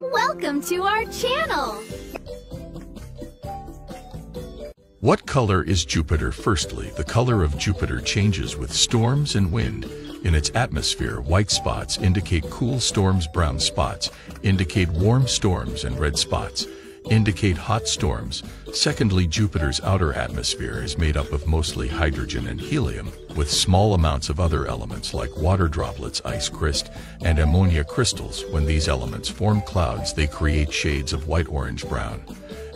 Welcome to our channel! What color is Jupiter? Firstly, the color of Jupiter changes with storms and wind. In its atmosphere, white spots indicate cool storms, brown spots indicate warm storms, and red spots indicate hot storms. Secondly, Jupiter's outer atmosphere is made up of mostly hydrogen and helium, with small amounts of other elements like water droplets, ice crystal, and ammonia crystals. When these elements form clouds, they create shades of white, orange, brown,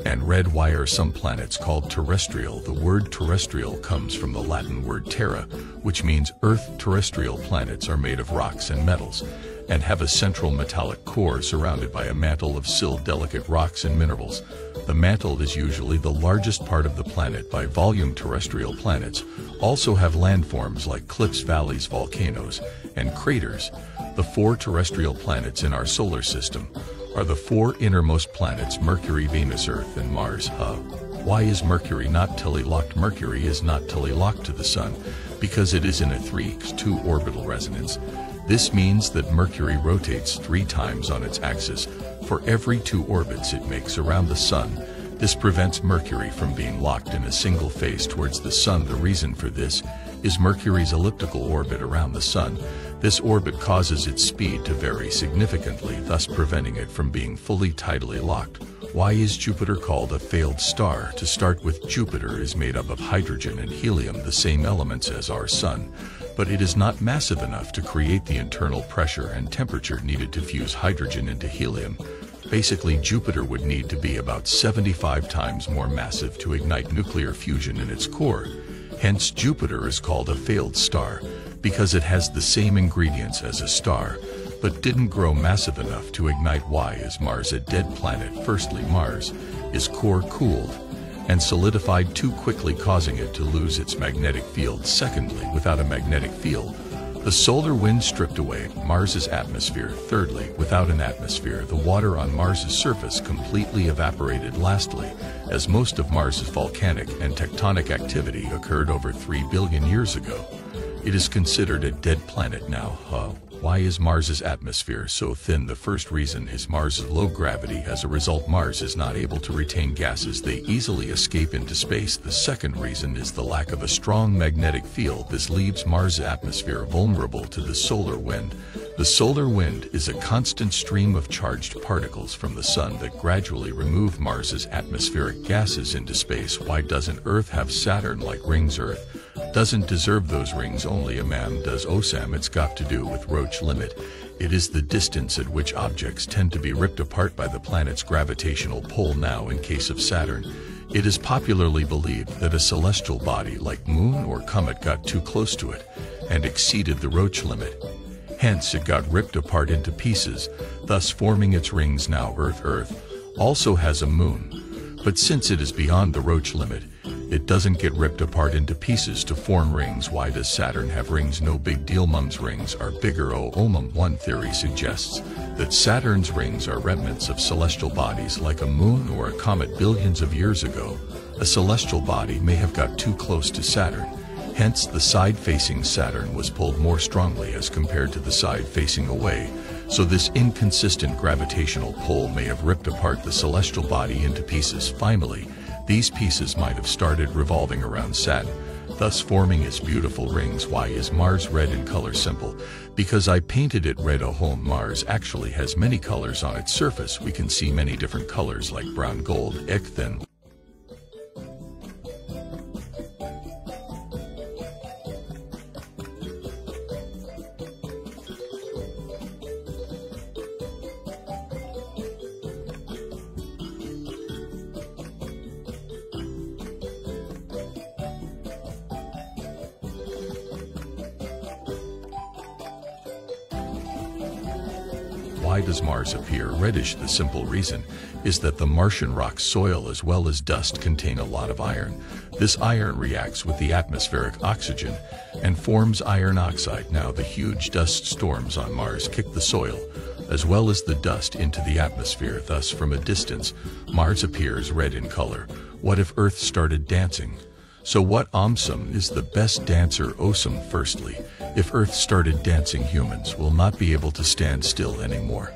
and red. Why are some planets called terrestrial? The word terrestrial comes from the Latin word terra, which means earth. Terrestrial planets are made of rocks and metals and have a central metallic core surrounded by a mantle of silicate rocks and minerals. The mantle is usually the largest part of the planet by volume. Terrestrial planets also have landforms like cliffs, valleys, volcanoes, and craters. The four terrestrial planets in our solar system are the four innermost planets Mercury, Venus, Earth, and Mars. Huh. Why is Mercury not tidally locked? Mercury is not tidally locked to the Sun because it is in a 3x2 orbital resonance. This means that Mercury rotates three times on its axis for every two orbits it makes around the Sun. This prevents Mercury from being locked in a single phase towards the Sun. The reason for this is Mercury's elliptical orbit around the Sun. This orbit causes its speed to vary significantly, thus preventing it from being fully tidally locked. Why is Jupiter called a failed star? To start with, Jupiter is made up of hydrogen and helium, the same elements as our Sun but it is not massive enough to create the internal pressure and temperature needed to fuse hydrogen into helium. Basically, Jupiter would need to be about 75 times more massive to ignite nuclear fusion in its core. Hence, Jupiter is called a failed star, because it has the same ingredients as a star, but didn't grow massive enough to ignite. Why is Mars a dead planet? Firstly, Mars is core cooled, and solidified too quickly causing it to lose its magnetic field. Secondly, without a magnetic field, the solar wind stripped away Mars's atmosphere. Thirdly, without an atmosphere, the water on Mars's surface completely evaporated. Lastly, as most of Mars's volcanic and tectonic activity occurred over 3 billion years ago, it is considered a dead planet now. Huh? Why is Mars's atmosphere so thin? The first reason is Mars's low gravity. As a result, Mars is not able to retain gases. They easily escape into space. The second reason is the lack of a strong magnetic field. This leaves Mars' atmosphere vulnerable to the solar wind. The solar wind is a constant stream of charged particles from the sun that gradually remove Mars's atmospheric gases into space. Why doesn't Earth have Saturn like rings Earth? doesn't deserve those rings only a man does Osam it's got to do with Limit. It is the distance at which objects tend to be ripped apart by the planet's gravitational pull now in case of Saturn. It is popularly believed that a celestial body like moon or comet got too close to it and exceeded the Roche limit. Hence it got ripped apart into pieces, thus forming its rings now Earth Earth also has a moon. But since it is beyond the Roche limit, it doesn't get ripped apart into pieces to form rings. Why does Saturn have rings? No big deal. Mum's rings are bigger. Oh, oh, mum! One theory suggests that Saturn's rings are remnants of celestial bodies like a moon or a comet billions of years ago. A celestial body may have got too close to Saturn. Hence, the side facing Saturn was pulled more strongly as compared to the side facing away. So this inconsistent gravitational pull may have ripped apart the celestial body into pieces. Finally, these pieces might have started revolving around Saturn, thus forming its beautiful rings. Why is Mars red in color simple? Because I painted it red. A home Mars actually has many colors on its surface. We can see many different colors like brown, gold, then Why does Mars appear reddish? The simple reason is that the Martian rock soil as well as dust contain a lot of iron. This iron reacts with the atmospheric oxygen and forms iron oxide. Now the huge dust storms on Mars kick the soil as well as the dust into the atmosphere. Thus, from a distance, Mars appears red in color. What if Earth started dancing? So what Omsum is the best dancer Osum firstly, if Earth started dancing humans will not be able to stand still anymore.